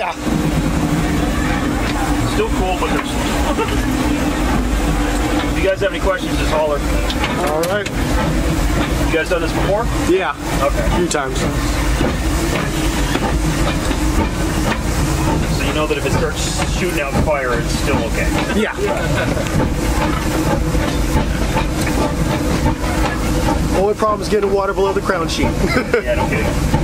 Yeah. Still cool, but there's. if you guys have any questions, just holler. All right. You guys done this before? Yeah. Okay. A few times. So you know that if it starts shooting out fire, it's still okay. Yeah. Only problem is getting water below the crown sheet. yeah, no kidding.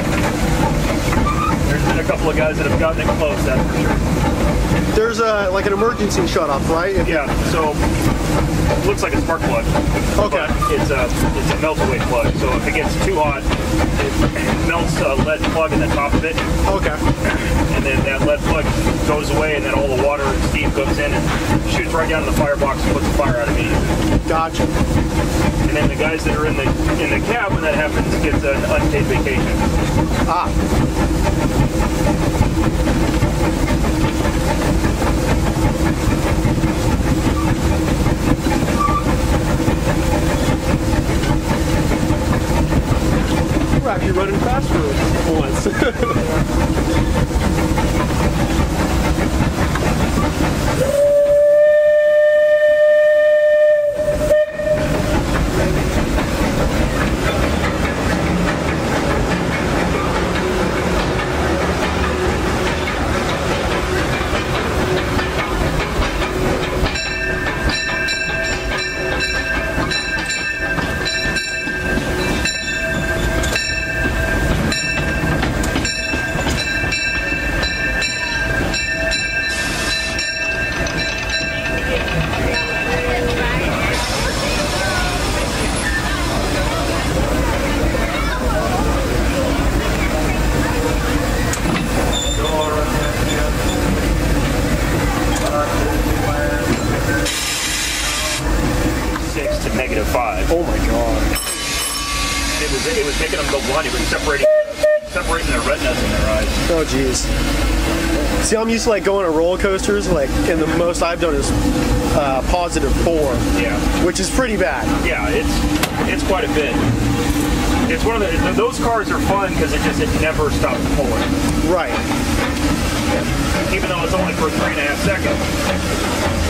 There's been a couple of guys that have gotten it close, for sure. There's a like an emergency shut off, right? If- Yeah, so it looks like a spark plug. Okay. It's a it's a melt away plug. So if it gets too hot, it melts a lead plug in the top of it, Okay. and then that lead plug goes away, and then all the water and steam comes in and shoots right down in the firebox and puts the fire out immediately. Gotcha. And then the guys that are in the in the cab when that happens gets an unpaid vacation. Ah. We're actually running fast for once. Six to negative five. oh my god. It was it was making them go blind. It was separating separating their retinas in their eyes. Oh jeez. See, I'm used to like going on roller coasters, like, and the most I've done is uh, positive four, Yeah, which is pretty bad. yeah. It's it's quite a bit. It's one of the those cars are fun because it just it never stops pulling, Right. even though it's only for three and a half seconds.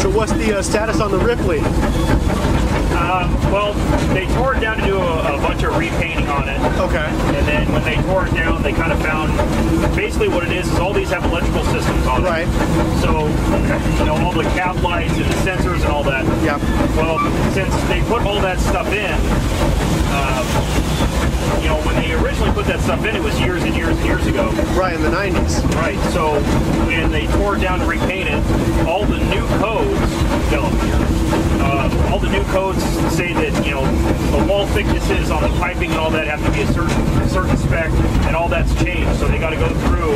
So what's the uh, status on the Ripley? Um, well, they tore it down to do a, a bunch of repainting on it. Okay. And then when they tore it down, they kind of found basically what it is is all these have electrical systems on Right. them. So, you know, all the cap lights and the sensors and all that. Yeah. Well, since they put all that stuff in, um, you know, when they originally put that stuff in, it was years and years and years ago. Right in the 90s. Right. So when they tore it down to repaint it, all the new codes, uh, all the new codes say that you know the wall thicknesses on the piping and all that have to be a certain a certain spec, and all that's changed. So they got to go through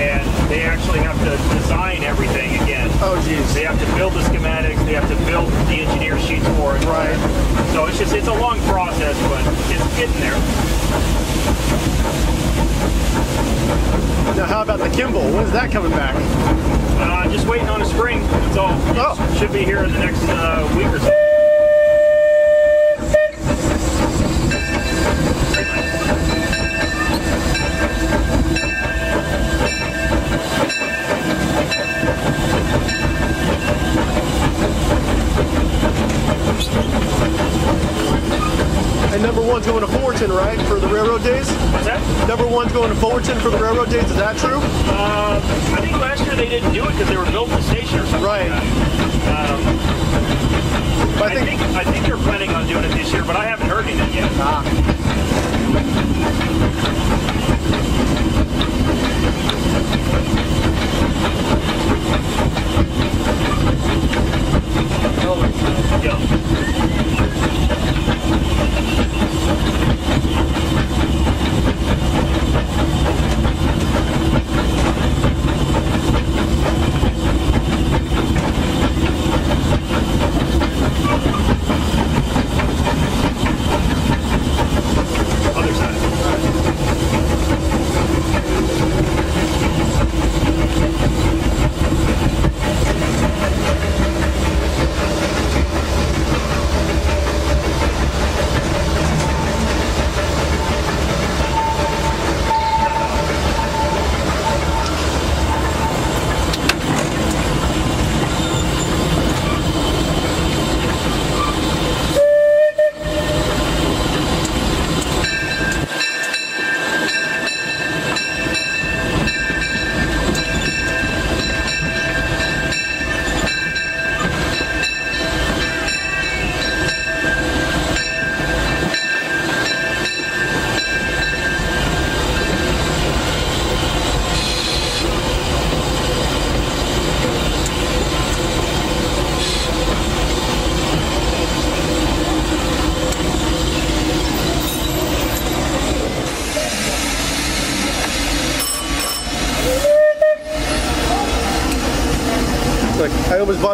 and they actually have to design everything. Oh geez. They have to build the schematics. They have to build the engineer sheets for it. Right. So it's just it's a long process, but it's getting there. Now how about the Kimball? When is that coming back? Uh, just waiting on a spring. So Oh. should be here in the next uh, week or so. And number one's going to Fullerton, right, for the railroad days? What's that? Number one's going to Fullerton for the railroad days. Is that true? Uh, I think last year they didn't do it because they were building the station or something. Right. Like. Um, But I think I think they're planning on doing it this year, but I haven't heard anything yet. Yeah.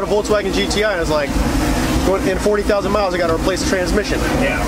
Volkswagen GTI, and I was like, in 40,000 miles, I got to replace the transmission. Yeah,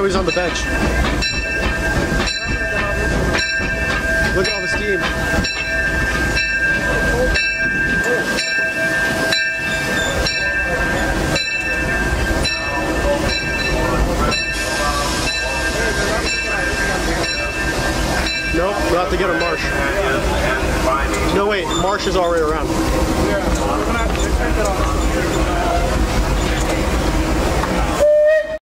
yeah, somebody's on the bench.